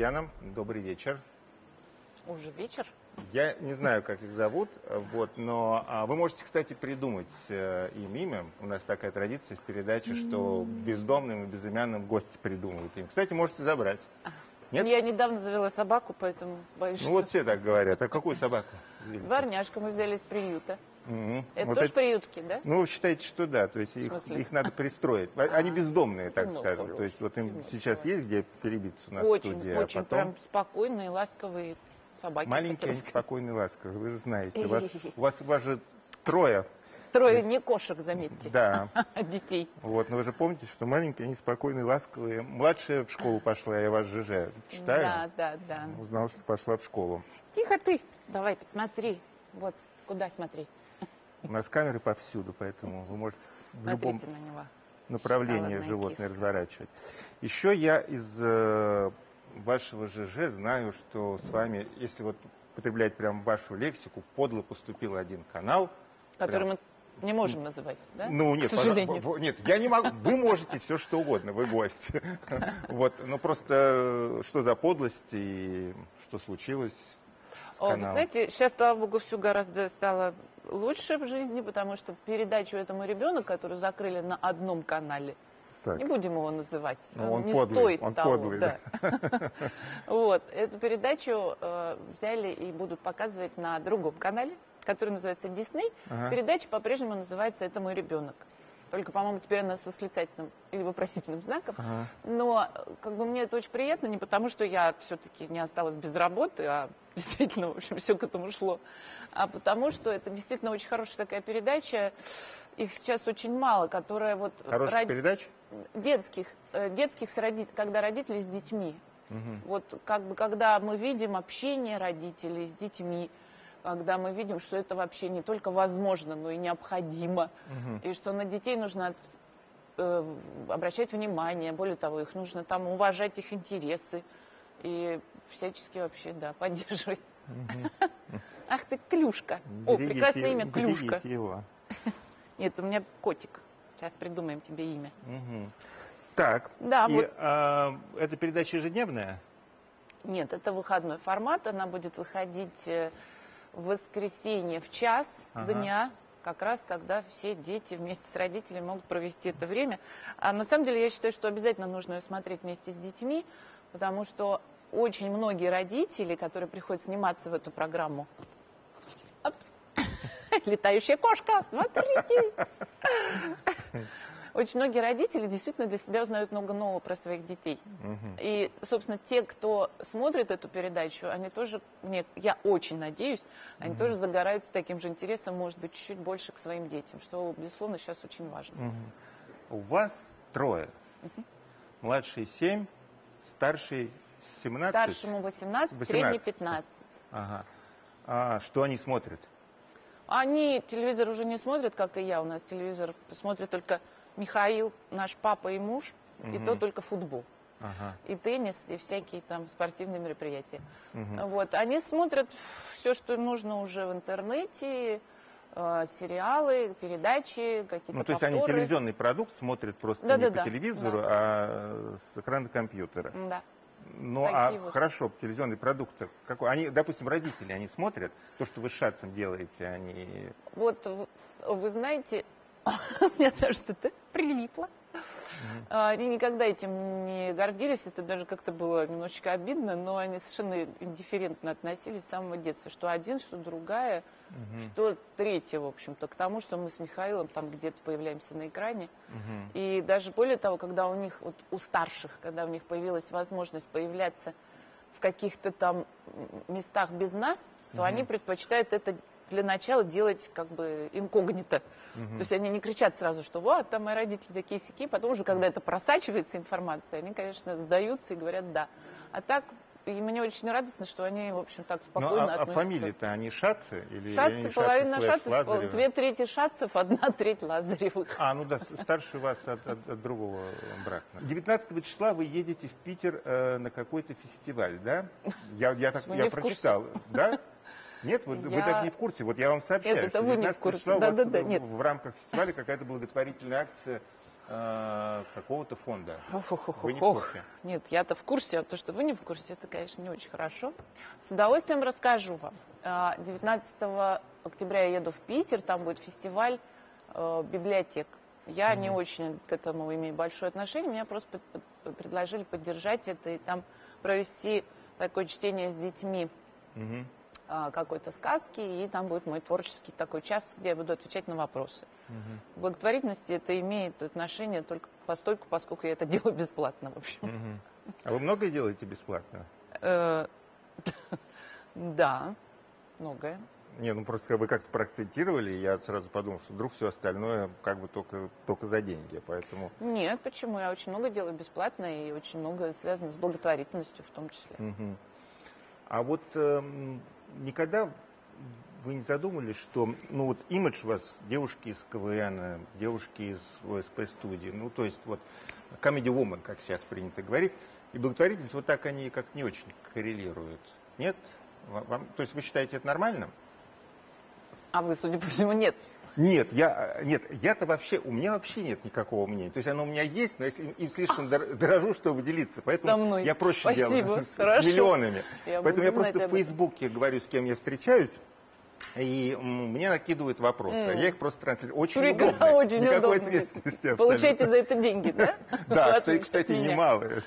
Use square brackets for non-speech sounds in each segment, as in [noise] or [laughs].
Татьяна, добрый вечер. Уже вечер? Я не знаю, как их зовут, вот, но а, вы можете, кстати, придумать э, им имя. У нас такая традиция в передаче, что бездомным и безымянным гости придумывают им. Кстати, можете забрать. Нет? Я недавно завела собаку, поэтому боюсь, Ну что... вот все так говорят. А какую собаку? Дворняжку мы взяли из приюта. Мгм. Это Вот тоже это- приютский, да? Ну, считайте, что да, то есть их, их надо пристроить. А- Они бездомные, так Ну, скажем. То есть вот им сейчас есть где перебиться у нас очень, студии, а очень потом... прям спокойные, ласковые собаки. Маленькие, спокойные, ласковые, вы же знаете. У вас, у [laughs] вас, у вас же трое, Трое не кошек, заметьте, да. а [laughs] детей. Вот, но вы же помните, что маленькие, они спокойные, ласковые. Младшая в школу пошла, я вас ЖЖ читаю. Да, да, да. Узнал, что пошла в школу. Тихо ты. Давай, посмотри. Вот, куда смотреть? У нас камеры повсюду, поэтому вы можете в любом на направлении животное киска. разворачивать. Еще я из э, вашего ЖЖ знаю, что с вами, если вот употреблять прям вашу лексику, подло поступил один канал. Который Прям. мы не можем называть, да? Ну, нет, К сожалению. нет, я не могу. Вы можете все что угодно, вы гость. [laughs] Вот, но просто э, что за подлость и что случилось О, вы знаете, сейчас, слава богу, все гораздо стало лучше в жизни, потому что передачу этому ребенку, которую закрыли на одном канале, Так. не будем его называть, Ну, он не подлый, стоит он того. подлый, да. [laughs] Вот, эту передачу э, взяли и будут показывать на другом канале, который называется Дисней. Ага. Передача по-прежнему называется «Это мой ребенок». Только, по-моему, теперь она с восклицательным или вопросительным знаком. Ага. Но как бы мне это очень приятно, не потому что я все-таки не осталась без работы, а [laughs] действительно, в общем, все к этому шло, а потому что это действительно очень хорошая такая передача. Их сейчас очень мало, которая вот Хорошая ради- передача? детских, э, детских с роди- когда родители с детьми. Вот как бы когда мы видим общение родителей с детьми, когда мы видим, что это вообще не только возможно, но и необходимо, и что на детей нужно э, обращать внимание, более того, их нужно там уважать их интересы и всячески вообще, да, [laughs] поддерживать. Ах ты, Клюшка. О, прекрасное его- имя, Клюшка. его. [laughs] Нет, у меня котик. Сейчас придумаем тебе имя. Так, Да, и вот. а, эта передача ежедневная? Нет, это выходной формат. Она будет выходить э, в воскресенье в час Ага. дня, как раз когда все дети вместе с родителями могут провести это время. А на самом деле я считаю, что обязательно нужно ее смотреть вместе с детьми, потому что очень многие родители, которые приходят сниматься в эту программу, Опс. [laughs] летающая кошка, смотрите. [laughs] Очень многие родители действительно для себя узнают много нового про своих детей. И, собственно, те, кто смотрит эту передачу, они тоже, мне, я очень надеюсь, они тоже загораются таким же интересом, может быть, чуть-чуть больше к своим детям, что, безусловно, сейчас очень важно. У вас трое. Младший 7, старший 17. Старшему 18, средний 18. 15. Ага. А что они смотрят? Они телевизор уже не смотрят, как и я. У нас телевизор смотрит только Михаил, наш папа и муж, и то только футбол. Ага. и теннис, и всякие там спортивные мероприятия. Вот. Они смотрят все, что нужно уже в интернете, э, сериалы, передачи, какие-то Ну, то есть они повторы. телевизионный продукт смотрят просто не Да-да-да, по телевизору, да. а с экрана компьютера. Да. Ну, Такие а вот. хорошо, телевизионный продукт какой? Они, допустим, родители, они смотрят то, что вы с Шацем делаете, они... Вот в- вы знаете, [laughs] меня даже что-то прилипло. А, Они никогда этим не гордились, это даже как-то было немножечко обидно, но они совершенно индифферентно относились с самого детства, что один, что другая, что третья, в общем-то, к тому, что мы с Михаилом там где-то появляемся на экране. И даже более того, когда у них, вот у старших, когда у них появилась возможность появляться в каких-то там местах без нас, то они предпочитают это для начала делать как бы инкогнито. То есть они не кричат сразу, что вот, там мои родители такие сики, потом уже, когда это просачивается информация, они, конечно, сдаются и говорят «да». А так, и мне очень радостно, что они, в общем, так Ну, спокойно а, а относятся. фамилии-то они Шацы? Или Шатцы, они половина слэш шатцев, две трети шатцев, одна [laughs] треть лазаревых. А, ну да, старше вас от, от- от другого брака. 19 числа вы едете в Питер э, на какой-то фестиваль, да? Я, я, так, я прочитал, да? Нет, вы, вы Я- даже не в курсе. Вот я вам сообщаю, Это что вы не в 19 курсе. числа у вас Да-да-да, в, нет. в рамках фестиваля какая-то благотворительная акция э, какого-то фонда. Ох, ох, ох, Вы не в курсе? Нет, я-то в курсе, а то, что вы не в курсе, это, конечно, не очень хорошо. С удовольствием расскажу вам. А, 19 октября я еду в Питер, там будет фестиваль э, библиотек. Я не очень к этому имею большое отношение, меня просто под- под- предложили поддержать это и там провести такое чтение с детьми Мгм. А, какой-то сказки, и там будет мой творческий такой час, где я буду отвечать на вопросы. К благотворительности это имеет отношение только постольку, поскольку я это [laughs] делаю бесплатно, в общем. Мгм. А вы многое делаете бесплатно? Э, Да, многое. Не, ну просто вы как-то проакцентировали, и я сразу подумал, что вдруг все остальное как бы только, только за деньги, поэтому... Нет, почему? Я очень много делаю бесплатно, и очень много связано с благотворительностью в том числе. Мгм. А вот эм, никогда вы не задумались, что, ну вот имидж вас девушки из КВН, девушки из ОСП-студии, ну то есть вот comedy woman, как сейчас принято говорить, и благотворительность, вот так они как не очень коррелируют. Нет? Ва- Вам, то есть вы считаете это нормальным? А вы, судя по всему, нет. Нет, я, э, нет, я-то вообще, у меня вообще нет никакого мнения. То есть оно у меня есть, но если им слишком дор- [laughs] дорожу, чтобы делиться. Поэтому Со мной. я проще Спасибо, делаю [laughs] с- с, миллионами. Я Поэтому я просто в. Фейсбуке говорю, с кем я встречаюсь, и мне накидывают вопросы. а Я их просто транслирую. Очень Прикра- удобно. очень Никакой удобно. ответственности абсолютно. Получаете за это деньги, да? [laughs] Да, отличие кстати, немалые.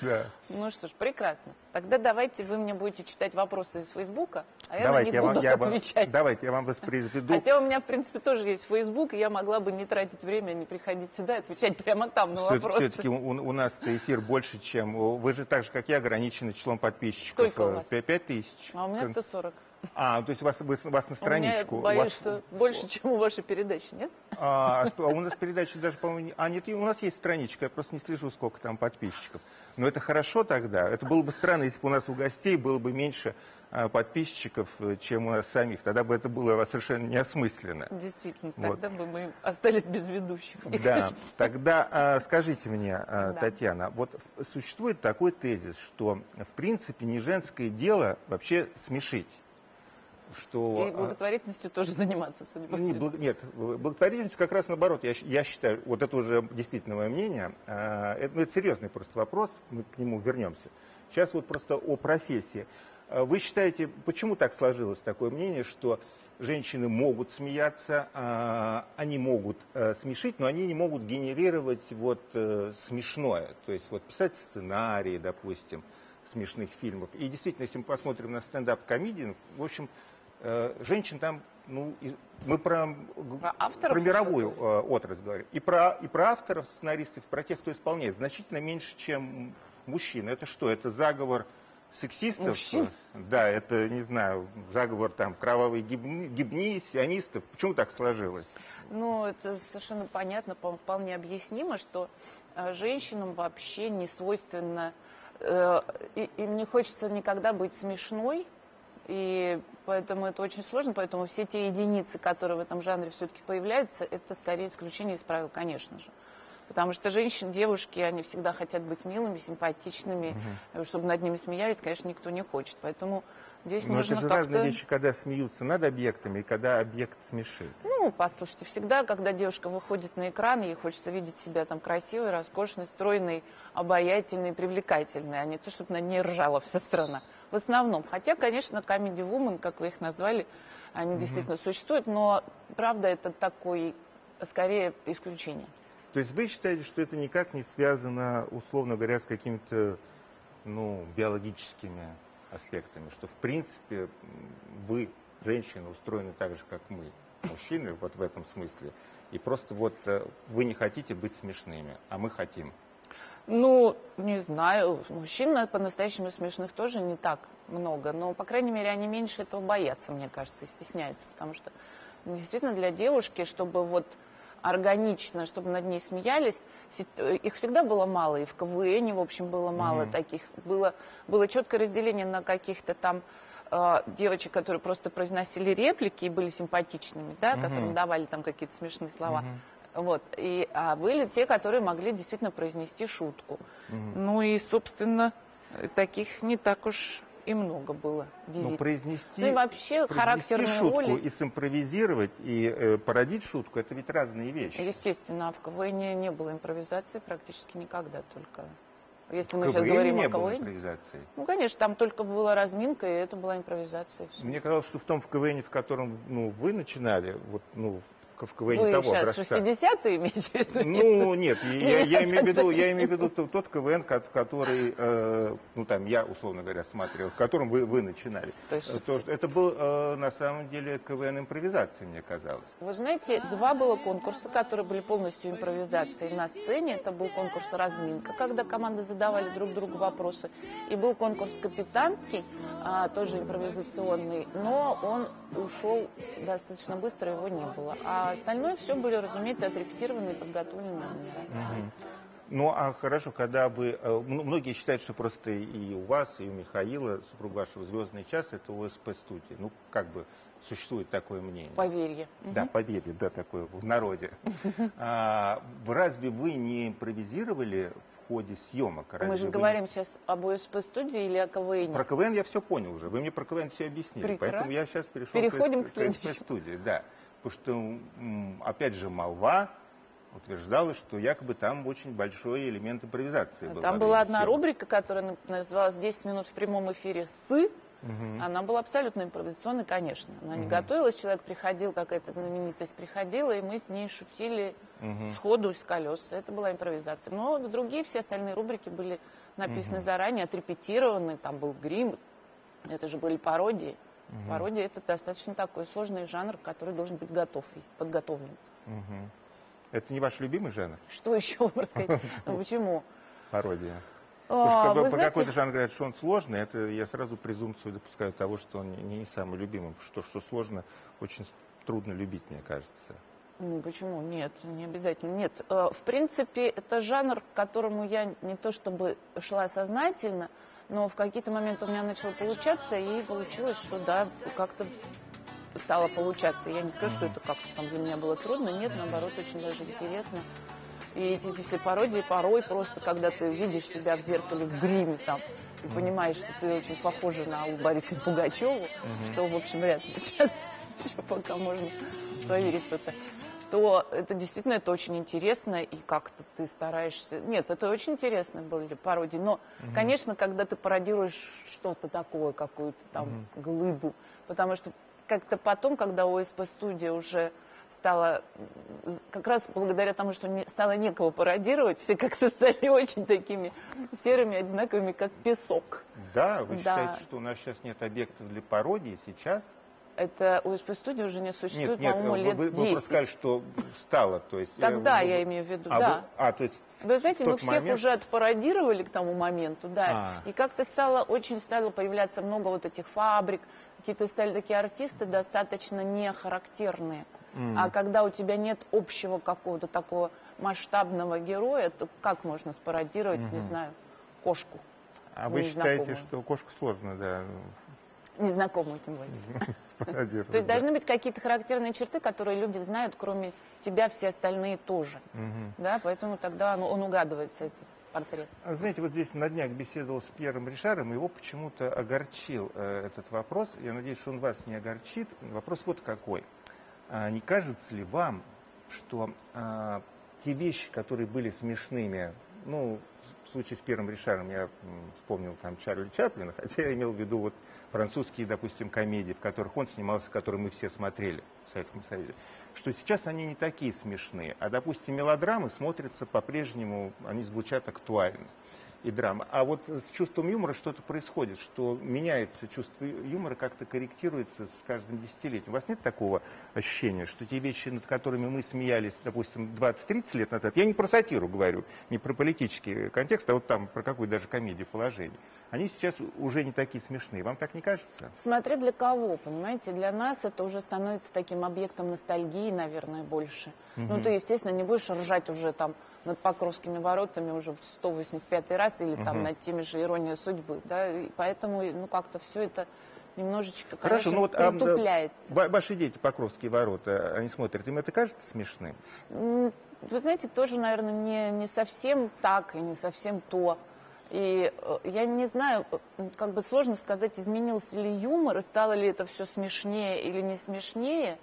Ну что ж, прекрасно. Тогда давайте вы мне будете читать вопросы из Фейсбука, а я на них буду отвечать. давайте я вам воспроизведу. Хотя у меня, в принципе, тоже есть Фейсбук, и я могла бы не тратить время, не приходить сюда, и отвечать прямо там на вопросы. Все-таки у, у нас эфир больше, чем... Вы же так же, как я, ограничены числом подписчиков. Сколько у вас? Пять тысяч. А у меня 140. А, то есть у вас, вы- у вас на У меня, страничку. у боюсь, вас- что больше, чем у вашей передачи, нет? А, что, а у нас передачи даже, по-моему, не- а нет, у нас есть страничка, я просто не слежу, сколько там подписчиков. Но это хорошо тогда. Это было бы странно, если бы у нас у гостей было бы меньше а, подписчиков, чем у нас самих. Тогда бы это было совершенно неосмысленно. Действительно, Вот. тогда бы мы остались без ведущих. Да, кажется. тогда а, скажите мне, а, Да. Татьяна, вот существует такой тезис, что в принципе не женское дело вообще смешить. Что, И а, благотворительностью тоже [laughs] заниматься, судя по всему. Нет, благотворительность как раз наоборот. Я, я считаю, вот это уже действительно мое мнение. а, Это, ну, это серьезный просто вопрос, мы к нему вернемся. Сейчас вот просто о профессии. А Вы считаете, почему так сложилось такое мнение, что женщины могут смеяться, они могут э, смешить, но они не могут генерировать вот э, смешное, то есть вот писать сценарии, допустим, смешных фильмов. И действительно, если мы посмотрим на стендап-комедиан, в общем, женщин там, ну, мы про, Про авторов про мировую э, отрасль говорим. И про, и про авторов, сценаристов, про тех, кто исполняет, значительно меньше, чем мужчин. Это что? Это заговор сексистов? Мужчин? Да, это, не знаю, заговор там кровавой гибни, гибни сионистов. Почему так сложилось? Ну, это совершенно понятно, по- вполне объяснимо, что э, женщинам вообще не свойственно, э, им не хочется никогда быть смешной, и поэтому это очень сложно, поэтому все те единицы, которые в этом жанре все-таки появляются, это скорее исключение из правил, конечно же. Потому что женщины, девушки, они всегда хотят быть милыми, симпатичными, э, чтобы над ними смеялись, конечно, никто не хочет. Поэтому здесь Но нужно это же разные вещи, когда смеются над объектами и когда объект смешит. Ну, послушайте, всегда, когда девушка выходит на экран, ей хочется видеть себя там красивой, роскошной, стройной, обаятельной, привлекательной, а не то, чтобы на ней ржала вся страна. В основном. Хотя, конечно, comedy woman, как вы их назвали, они действительно существуют, но правда это такой, скорее, исключение. То есть вы считаете, что это никак не связано, условно говоря, с какими-то ну, биологическими аспектами, что в принципе вы, женщины, устроены так же, как мы, мужчины, вот в этом смысле, и просто вот э, вы не хотите быть смешными, а мы хотим. Ну, не знаю, мужчин по-настоящему смешных тоже не так много, но, по крайней мере, они меньше этого боятся, мне кажется, и стесняются, потому что действительно для девушки, чтобы вот органично, чтобы над ней смеялись, э, их всегда было мало, и в КВН, в общем, было мало таких. Было, было четкое разделение на каких-то там э, девочек, которые просто произносили реплики и были симпатичными, да, которым давали там какие-то смешные слова. Вот. И, а были те, которые могли действительно произнести шутку. Ну и, собственно, таких не так уж и много было девиц. Ну, произнести, Ну и вообще произнести характерные шутку роли. и симпровизировать, и э, породить шутку, это ведь разные вещи. Естественно, а в КВН не было импровизации практически никогда только. Если В мы сейчас КВН говорим не о КВН. импровизации. Ну, конечно, там только была разминка, и это была импровизация. и всё. Мне казалось, что в том в КВН, в котором ну, вы начинали, вот, ну, в КВН Вы того сейчас образца. 60-е имеете в виду? Ну, нет, я, я- я имею в виду, я имею в виду тот, КВН, ко- который, э, ну, там, я, условно говоря, смотрел, в котором вы, вы начинали. То есть- Э, то, это был, э, на самом деле, КВН импровизации, мне казалось. Вы знаете, два было конкурса, которые были полностью импровизацией на сцене. Это был конкурс «Разминка», когда команды задавали друг другу вопросы. И был конкурс «Капитанский», а, тоже импровизационный, но он ушел достаточно быстро, его не было. А остальное все были, разумеется, отрепетированные подготовленные номера. Ну, а хорошо, когда вы... э, Многие считают, что просто и у вас, и у Михаила, супруг вашего «Звездный час» — это ОСП-студия. Ну, как бы существует такое мнение. Поверье. Да, поверье, да, такое в народе. [laughs] А, разве вы не импровизировали в ходе съемок? Разве Мы же говорим сейчас об ОСП-студии или о КВН. Про КВН я все понял уже. Вы мне про КВН все объяснили. Прекрасно. Поэтому я сейчас перешел Переходим к, к следующему. студии. Да. Потому что, опять же, молва утверждала, что якобы там очень большой элемент импровизации был. Там была одна рубрика, которая называлась «10 минут в прямом эфире с». Она была абсолютно импровизационной, конечно. Она не готовилась, человек приходил, какая-то знаменитость приходила, и мы с ней шутили сходу с колес. Это была импровизация. Но другие все остальные рубрики были написаны заранее, отрепетированы, там был грим, это же были пародии. Пародия – это достаточно такой сложный жанр, который должен быть готов, подготовлен. Это не ваш любимый жанр? Что еще вам рассказать? [laughs] Ну, почему? Пародия. А, Потому что по какой-то жанр говорят, что он сложный, это я сразу презумпцию допускаю того, что он не, не самый любимый. Потому что что сложно, очень трудно любить, мне кажется. Ну, почему? Нет, не обязательно. Нет, э, в принципе, это жанр, к которому я не то чтобы шла сознательно, но в какие-то моменты у меня начало получаться, и получилось, что да, как-то стало получаться. Я не скажу, что это как-то там для меня было трудно, нет, наоборот, очень даже интересно. И эти, эти все пародии порой просто, когда ты видишь себя в зеркале в гриме там, ты понимаешь, что ты очень похожа на Аллу Борисовну Пугачеву, что, в общем, вряд ли [laughs] сейчас еще пока можно поверить в это то это действительно это очень интересно, и как-то ты стараешься... Нет, это очень интересно были пародии, но, конечно, когда ты пародируешь что-то такое, какую-то там глыбу, потому что как-то потом, когда ОСП-студия уже стала, как раз благодаря тому, что не, стало некого пародировать, все как-то стали очень такими серыми, одинаковыми, как песок. Да, вы Да. считаете, что у нас сейчас нет объектов для пародии сейчас? Это ОСП-студия уже не существует, нет, по-моему, вы, лет вы- вы 10. просто сказали, что стало, то есть... Тогда э, я вы- имею в виду, а, да. вы- а, то есть Вы знаете, мы всех момент- уже отпародировали к тому моменту, да. А. И как-то стало, очень стало появляться много вот этих фабрик, какие-то стали такие артисты достаточно не характерные. А когда у тебя нет общего какого-то такого масштабного героя, то как можно спародировать, не знаю, кошку? А вы считаете, что кошку сложно, да, Незнакомую, тем более. [laughs] То есть должны быть какие-то характерные черты, которые люди знают, кроме тебя, все остальные тоже. Да, поэтому тогда он, угадывается, этот портрет. А Знаете, вот здесь на днях беседовал с Пьером Ришаром, его почему-то огорчил э, этот вопрос. Я надеюсь, что он вас не огорчит. Вопрос вот какой. А не кажется ли вам, что а, те вещи, которые были смешными, ну, в случае с Пьером Ришаром я вспомнил там Чарли Чаплина, [laughs] хотя я имел в виду вот французские, допустим, комедии, в которых он снимался, которые мы все смотрели в Советском Союзе, что сейчас они не такие смешные, а, допустим, мелодрамы смотрятся по-прежнему, они звучат актуально и драма. А вот с чувством юмора что-то происходит, что меняется чувство юмора, как-то корректируется с каждым десятилетием. У вас нет такого ощущения, что те вещи, над которыми мы смеялись, допустим, 20-30 лет назад, я не про сатиру говорю, не про политический контекст, а вот там про какую даже комедию положений, они сейчас уже не такие смешные. Вам так не кажется? Смотря для кого, понимаете, для нас это уже становится таким объектом ностальгии, наверное, больше. Ну, ты, естественно, не будешь ржать уже там над Покровскими воротами уже в 185 раз или там над теми же «Ирония судьбы», да, и поэтому, ну, как-то все это немножечко, конечно, ну вот а, притупляется. ва- ваши дети Покровские ворота, они смотрят, им это кажется смешным? Вы знаете, тоже, наверное, не, не совсем так и не совсем то. И э, я не знаю, э, как бы сложно сказать, изменился ли юмор, и стало ли это все смешнее или не смешнее.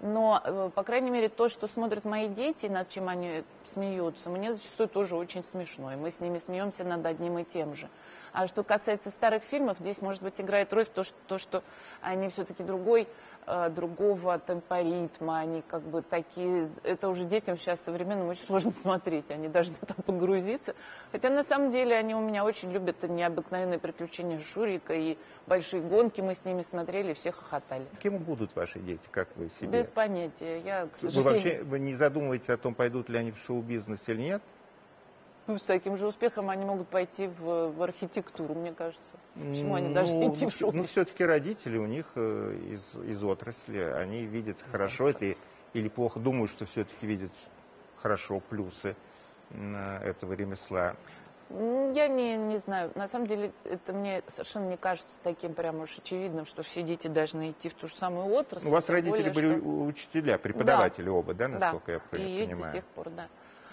Но, э, по крайней мере, то, что смотрят мои дети, над чем они смеются, мне зачастую тоже очень смешно. И мы с ними смеемся над одним и тем же. А что касается старых фильмов, здесь, может быть, играет роль то, что, то, что они все-таки другой, э, другого темпоритма, они как бы такие... Это уже детям сейчас современным очень сложно смотреть, они должны там погрузиться. Хотя на самом деле они у меня очень любят необыкновенные приключения Шурика и большие гонки мы с ними смотрели, все хохотали. Кем будут ваши дети, как вы себе? Без понятия. Я, к Вы сожалению... вообще вы не задумываетесь о том, пойдут ли они в шоу-бизнес или нет? Ну, с таким же успехом они могут пойти в, в архитектуру, мне кажется. Почему они Ну, должны идти в ну, шоу? Ну, все-таки родители у них э, из, из отрасли, они видят хорошо это и- или плохо, думают, что все-таки видят хорошо плюсы м, этого ремесла. Ну, Я не, не знаю. На самом деле, это мне совершенно не кажется таким прям уж очевидным, что все дети должны идти в ту же самую отрасль. У вас родители более, были что- учителя, преподаватели оба, да, Да, насколько я и понимаю? есть до сих пор, да.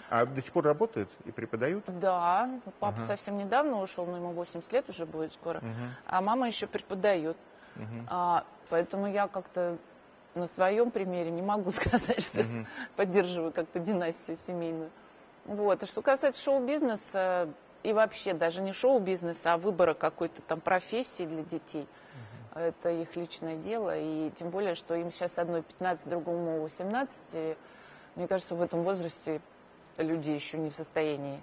А до сих пор работают и преподают? Да, папа Ага. совсем недавно ушел, но ему 80 лет уже будет скоро. Мгм, А мама еще преподает. мгм, А, поэтому я как-то на своем примере не могу [laughs] сказать, что мгм. поддерживаю как-то династию семейную. Вот. А что касается шоу-бизнеса и вообще даже не шоу-бизнеса, а выбора какой-то там профессии для детей, это их личное дело. И тем более, что им сейчас одной 15, другому 18. И мне кажется, в этом возрасте люди еще не в состоянии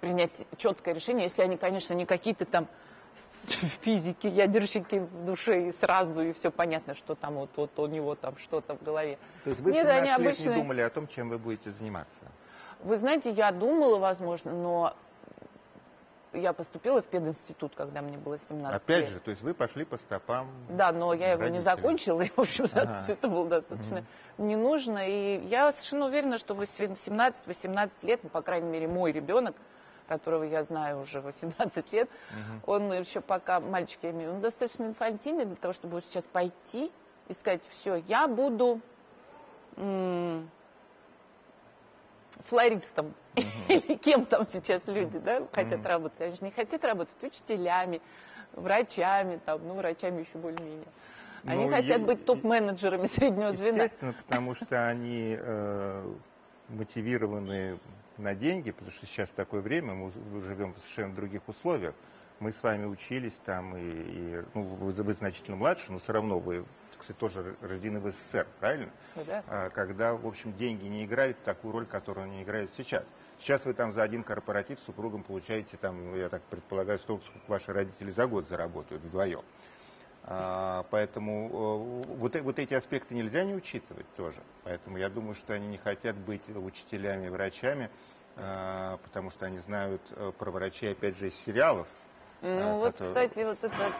принять четкое решение, если они, конечно, не какие-то там [laughs] физики, ядерщики в душе и сразу, и все понятно, что там вот, вот у него там что-то в голове. То есть вы Нет, 17 они лет обычные. не думали о том, чем вы будете заниматься? Вы знаете, я думала, возможно, но я поступила в пединститут, когда мне было 17 Опять лет. же, то есть вы пошли по стопам Да, но я его не закончила, [laughs] и, в общем, Ага. это было достаточно не нужно. И я совершенно уверена, что в 17-18 лет, ну, по крайней мере, мой ребенок, которого я знаю уже 18 лет, он еще пока, мальчик я имею, он достаточно инфантильный для того, чтобы сейчас пойти и сказать, все, я буду м, флористом. [laughs] Или кем там сейчас люди, да, хотят работать. Они же не хотят работать учителями, врачами, там, ну, врачами еще более-менее. Они Ну, хотят быть топ-менеджерами [laughs] среднего звена. Естественно, потому что они э, мотивированы на деньги, потому что сейчас такое время, мы живем в совершенно других условиях. Мы с вами учились там, и, и, ну, вы, вы значительно младше, но все равно вы, кстати, тоже рождены в СССР, правильно? Да. А, когда, в общем, деньги не играют такую роль, которую они играют сейчас. Сейчас вы там за один корпоратив с супругом получаете, там, я так предполагаю, столько, сколько ваши родители за год заработают вдвоем. А, поэтому э, вот, э- вот эти аспекты нельзя не учитывать тоже. Поэтому я думаю, что они не хотят быть учителями, врачами, а, потому что они знают э, про врачей, опять же, из сериалов. Ну а, вот, которые- кстати, вот это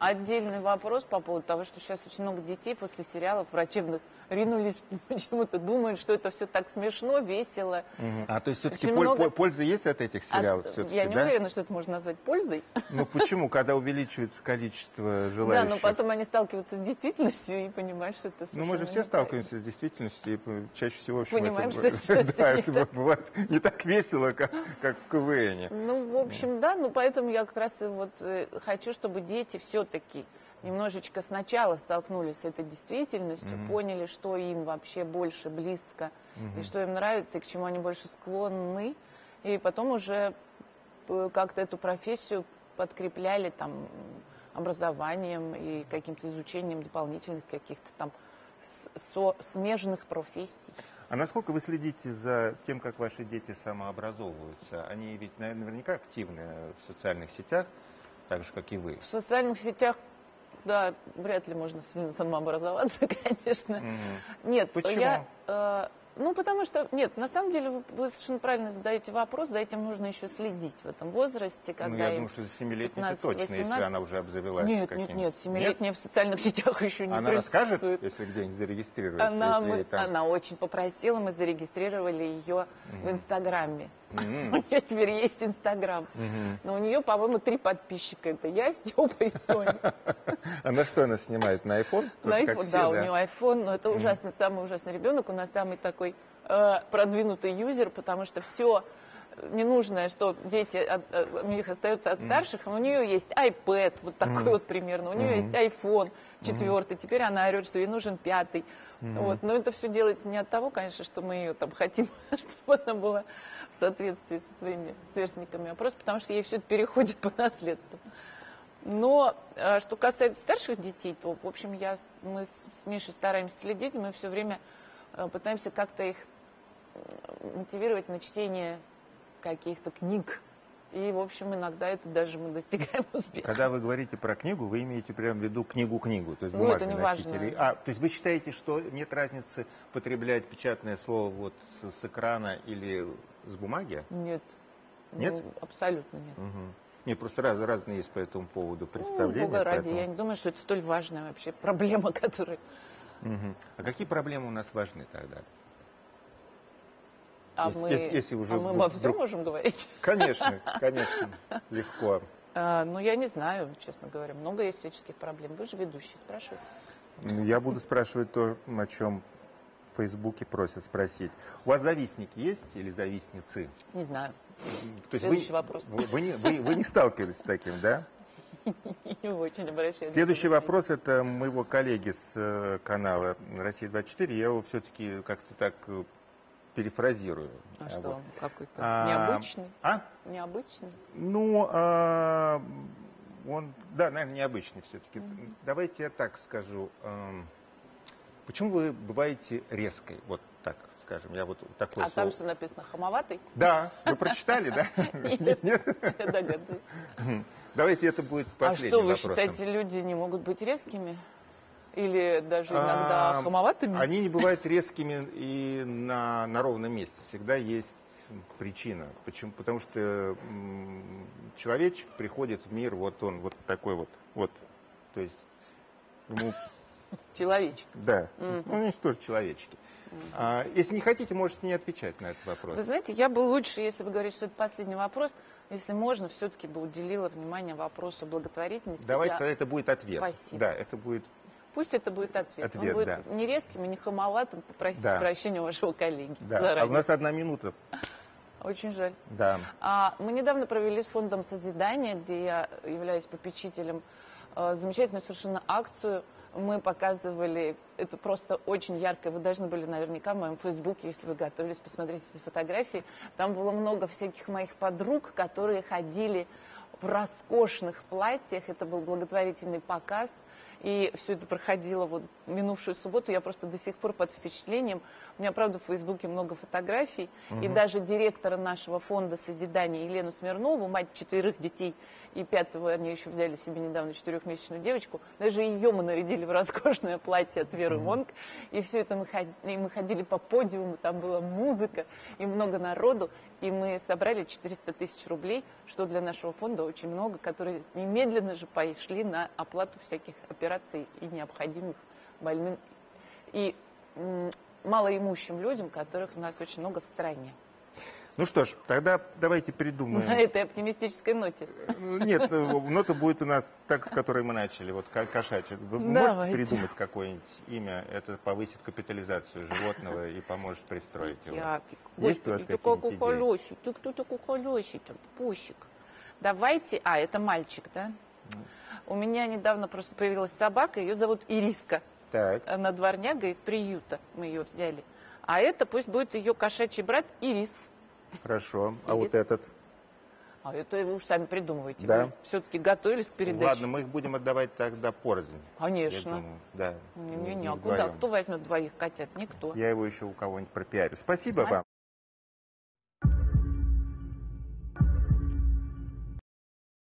отдельный вопрос по поводу того, что сейчас очень много детей после сериалов врачебных ринулись [laughs] почему-то, думают, что это все так смешно, весело. А то есть все-таки Очень много- польза есть от этих сериалов? все-таки, я не да? уверена, что это можно назвать пользой. Ну почему, когда увеличивается количество Да, желающих? но потом они сталкиваются с действительностью и понимают, что это Ну, мы же все сталкиваемся с действительностью, и чаще всего, Понимаем, что [laughs] это да, бывает не так весело, как, в КВН. Ну, в общем, да, ну поэтому я как раз вот э, хочу, чтобы дети все-таки немножечко сначала столкнулись с этой действительностью, поняли, что им вообще больше близко, и что им нравится, и к чему они больше склонны, и потом уже э, как-то эту профессию подкрепляли там образованием и каким-то изучением дополнительных каких-то там со- смежных профессий. А насколько вы следите за тем, как ваши дети самообразовываются? Они ведь наверняка активны в социальных сетях, так же, как и вы. В социальных сетях, да, вряд ли можно сильно самообразоваться, [laughs] конечно. Мгм. Нет, Почему? я... э, ну, потому что, нет, на самом деле вы, вы совершенно правильно задаете вопрос, за этим нужно еще следить в этом возрасте, когда ну, я думаю, что за семилетней 15, точно, если 18. она уже обзавелась Нет, нет, нет, семилетняя в социальных [laughs] сетях еще не Она расскажет, если где-нибудь зарегистрируется? Она, если мы- там- она очень попросила, мы зарегистрировали ее в Инстаграме. [laughs] У нее теперь есть Инстаграм. Но у нее, по-моему, три подписчика. Это я, [laughs] Степа и Соня. А на что она снимает? На iPhone? На iPhone, да, у нее iPhone, но это ужасно, самый ужасный ребенок, у нас самый такой э, продвинутый юзер, потому что все, ненужное, что дети, от- э, у них остается от старших, у нее есть iPad, вот такой вот примерно, у нее есть iPhone четвертый, теперь она орет, что ей нужен пятый. Вот. Но это все делается не от того, конечно, что мы ее там хотим, [laughs] чтобы она была в соответствии со своими сверстниками, а просто потому, что ей все это переходит по наследству. Но э, что касается старших детей, то, в общем, я, мы с, Мишей стараемся следить, мы все время э, пытаемся как-то их мотивировать на чтение каких-то книг. И, в общем, иногда это даже мы достигаем [laughs] успеха. Когда вы говорите про книгу, вы имеете прямо в виду книгу-книгу, то есть Ну, это бумажные не важно. А, то есть вы считаете, что нет разницы потреблять печатное слово вот с, с экрана или с бумаги? Нет. Нет? Ну, абсолютно нет. Мгм. Нет, просто раз, разные есть по этому поводу Ну, представления. Бога ради, поэтому- я не думаю, что это столь важная вообще проблема, [laughs] которая... Мгм. А какие проблемы у нас важны тогда? А Если- мы, если- если уже а мы вдруг- во всем можем говорить? [laughs] Конечно, конечно, легко. А, ну, я не знаю, честно говоря. Много есть всяческих проблем. Вы же ведущий, спрашивайте. Я буду спрашивать то, о чем в Фейсбуке просят спросить. У вас завистники есть или завистницы? Не знаю. То есть Следующий вы, вопрос. Вы, вы не, вы- вы не сталкивались с таким, да? [laughs] Не очень обращаюсь. Следующий вопрос это моего коллеги с э, канала Россия-24. Я его все-таки как-то так э, перефразирую. А А что, вот. какой-то А, необычный? А? Необычный? Ну, а, он, да, наверное, необычный все-таки. Давайте я так скажу. эм, Почему вы бываете резкой? Вот так скажем. Я вот такой А там что написано? Хамоватый? Да, вы прочитали, да? [laughs] Нет. Догадываюсь. Давайте это будет А последним что, вы считаете, люди не могут быть резкими? Или даже иногда А, хамоватыми? Они не бывают резкими и на, на ровном месте. Всегда есть причина. Почему? Потому что человечек приходит в мир, вот он, вот такой вот, вот. То есть ему, Человечек. да, ну они же тоже человечки. А, если не хотите, можете не отвечать на этот вопрос. Вы знаете, я бы лучше, если вы говорите, что это последний вопрос, если можно, все-таки бы уделила внимание вопросу благотворительности. Давайте Я- тогда это будет ответ. Спасибо. Да, это будет. Пусть это будет ответ. Ответ, Он будет да. не резким и не хамоватым. Попросите Да. прощения у вашего коллеги. Да. А у нас одна минута. Очень жаль. Да. А, мы недавно провели с фондом созидания, где я являюсь попечителем, э, замечательную совершенно акцию. Мы показывали, это просто очень ярко, вы должны были наверняка в моем фейсбуке, если вы готовились, посмотреть эти фотографии. Там было много всяких моих подруг, которые ходили в роскошных платьях. Это был благотворительный показ. И все это проходило вот минувшую субботу. Я просто до сих пор под впечатлением. У меня, правда, в Фейсбуке много фотографий. И даже директора нашего фонда созидания Елену Смирнову, мать четверых детей, и пятого они еще взяли себе недавно четырехмесячную девочку, даже ее мы нарядили в роскошное платье от Веры Монг. И все это мы, и мы ходили по подиуму, там была музыка и много народу. И мы собрали 400 тысяч рублей, что для нашего фонда очень много, которые немедленно же пошли на оплату всяких операций и необходимых больным и малоимущим людям, которых у нас очень много в стране. Ну что ж, тогда давайте На придумаем. этой оптимистической ноте. Ну, Нет, э, нота будет у нас так, с которой мы начали, вот кошачья. Вы можете Давайте. придумать какое-нибудь имя, это повысит капитализацию животного и поможет пристроить его? Есть у вас какие-нибудь идеи? хороший-то, пусик? Давайте, а, это мальчик, да? У меня недавно просто появилась собака, ее зовут Ириска. Так, Она дворняга из приюта, мы ее взяли. А это пусть будет ее кошачий брат Ирис. хорошо. А вот Есть. этот? А это вы уж сами придумываете. Да. Вы все-таки готовились к передаче. Ладно, мы их будем отдавать тогда порознь. Конечно. думаю. Да. Не-не-не, а вдвоем. куда? Кто возьмет двоих котят? Никто. Я его еще у кого-нибудь пропиарю. Спасибо Смотри. вам.